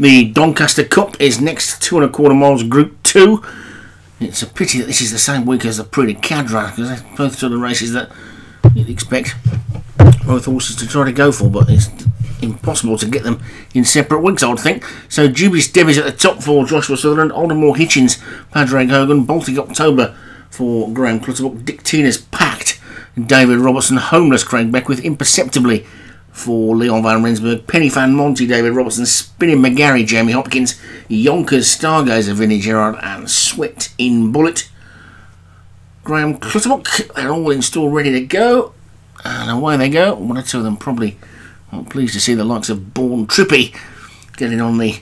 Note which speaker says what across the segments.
Speaker 1: The Doncaster Cup is next, two and a quarter miles, Group 2. It's a pity that this is the same week as the Prix de Cadran, because both sort of races that you'd expect both horses to try to go for, but it's impossible to get them in separate weeks, I would think. So Dubious Debbie's at the top for Joshua Sutherland, Aldermore Hitchens, Padraig Hogan, Baltic October for Graham Clutterbuck, Dictina's Pact, David Robertson, Homeless Craig Beckwith, Imperceptibly for Leon Van Rensburg, Penny Fan Monty, David Robertson, Spinning McGarry, Jamie Hopkins, Yonkers, Stargazer, Vinnie Gerard, and Sweating Bullet. Graham Clutterbuck, they're all installed ready to go. And away they go. One or two of them probably aren't pleased to see the likes of Born Trippy getting on the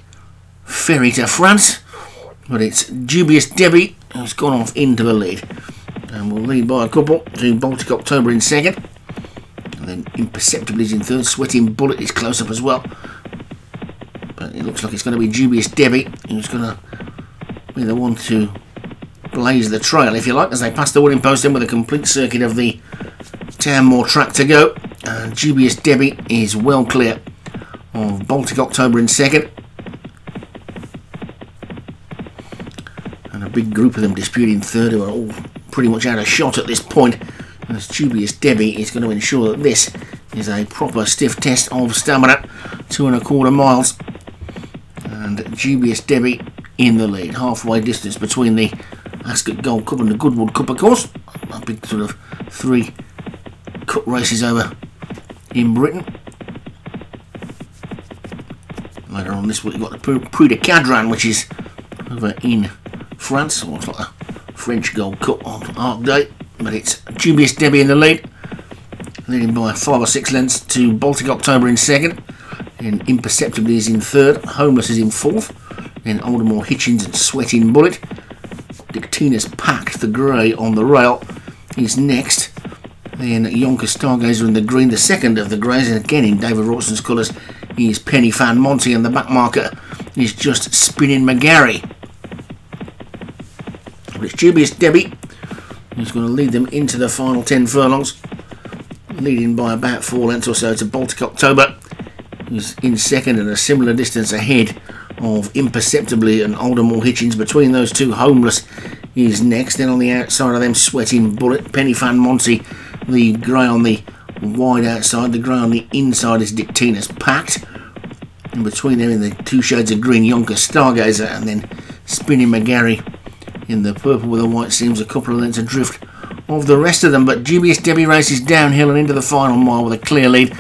Speaker 1: ferry to France. But it's Dubious Debbie who's gone off into the lead. And we'll lead by a couple to Baltic October in second. And then Imperceptibly is in third. Sweating Bullet is close up as well. But it looks like it's going to be Dubious Debbie who's going to be the one to blaze the trail, if you like, as they pass the winning post in with a complete circuit of the Town Moor track to go. And Dubious Debbie is well clear of Baltic October in second. And a big group of them disputing third who are all pretty much out of shot at this point. As Dubious Debbie is going to ensure that this is a proper stiff test of stamina. Two and a quarter miles. And Dubious Debbie in the lead. Halfway distance between the Ascot Gold Cup and the Goodwood Cup, of course. A big sort of three cup races over in Britain. Later on this week, we've got the Prix de Cadran, which is over in France. Or it's like a French Gold Cup on Arc Day. But it's Dubious Debbie in the lead, leading by five or six lengths to Baltic October in second. And Imperceptibly is in third. Homeless is in fourth. Then Aldermore Hitchens and Sweating Bullet. Dictina's Pact, the grey on the rail, is next. Then Yonker Stargazer in the green, the second of the greys, and again in David Rawson's colours is Penny Fan Monty, and the back marker is just Spinning McGarry. But it's Dubious Debbie who's going to lead them into the final 10 furlongs, leading by about four lengths or so to Baltic October, who's in second and a similar distance ahead of Imperceptibly and Aldermore Hitchens. Between those two, Homeless is next. Then on the outside of them, Sweating Bullet, Penny Fan Monty, the grey on the wide outside, the grey on the inside is Dictina's Pact. And between them, in the two shades of green, Yonker Stargazer, and then Spinning McGarry in the purple with the white seems a couple of lengths adrift of the rest of them. But Dubious Debbie races downhill and into the final mile with a clear lead.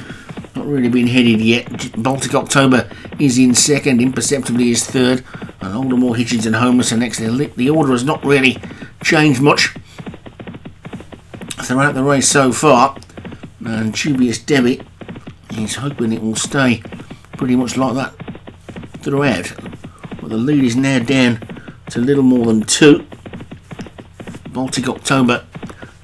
Speaker 1: Not really been headed yet. Baltic October is in second, Imperceptibly is third, and Aldermore Hitchens and Homeless are next. The order has not really changed much throughout the race so far. And Dubious Debbie is hoping it will stay pretty much like that throughout. But the lead is now down to little more than two. Baltic October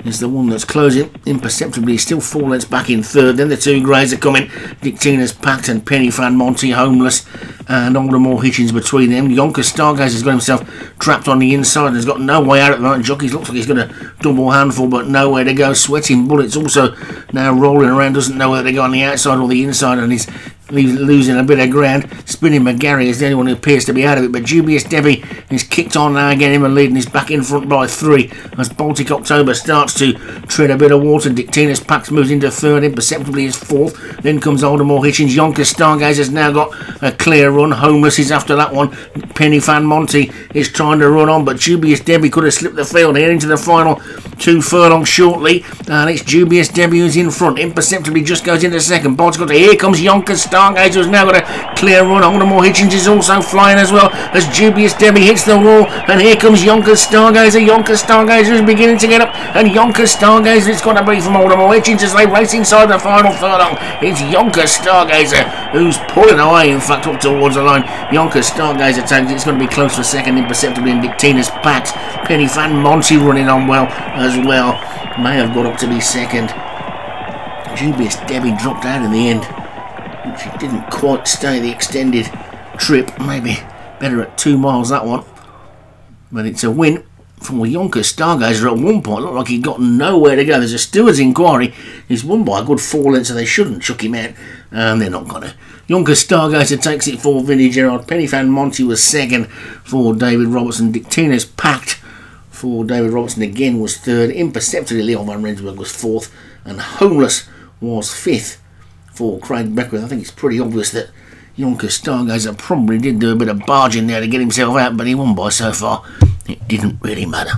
Speaker 1: is the one that's closing imperceptibly. Still four lengths back in third. Then the two greys are coming. Dictina's Pact and Penny Fan Monty homeless and Aldermore Hitchens between them. Yonker Stargazer's got himself trapped on the inside. And has got no way out at the moment. Jockeys looks like he's got a double handful but nowhere to go. Sweating Bullets also now rolling around. Doesn't know whether to go on the outside or the inside and he's losing a bit of ground. Spinning McGarry is the only one who appears to be out of it, but Dubious Debbie is kicked on now again, him and leading is back in front by three as Baltic October starts to a bit of water. Dictina's Pact moves into third, imperceptibly is fourth. Then comes Aldermore Hitchens. Yonker Stargazer's now got a clear run. Homeless is after that one. Penny Fan Monty is trying to run on, but Dubious Debbie could have slipped the field here into the final two furlongs shortly. And it's Dubious Debbie who's in front. Imperceptibly just goes into second. Baltic October. Here comes Yonker Stargazer. Has now got a clear run. Aldermore Hitchens is also flying as well as Dubious Debbie hits the wall. And here comes Yonker Stargazer. Yonker Stargazer is beginning to get up. And Yonker Stargazer, it's got to be from Aldermore Hitchens as they race inside the final furlong. It's Yonker Stargazer who's pulling away, in fact, up towards the line. Yonker Stargazer takes it. It's going to be close for second, imperceptibly in Dictina's Pact. Penny Fan Monty running on well as well. May have got up to be second. Dubious Debbie dropped out in the end. She didn't quite stay the extended trip. Maybe better at two miles that one. But it's a win for Yonkers Stargazer at one point looked like he'd got nowhere to go. There's a steward's inquiry. He's won by a good four lengths, so they shouldn't chuck him out. And they're not going to. Yonkers Stargazer takes it for Vinnie Gerard. Pennyfan Monty was second for David Robertson. Dictina's Pact for David Robertson again was third. Imperceptibly, Leon Van Rensburg was fourth. And Homeless was fifth for Craig Beckwith. I think it's pretty obvious that Yonkers Stargazer probably did do a bit of barging there to get himself out, but he won by so far. It didn't really matter.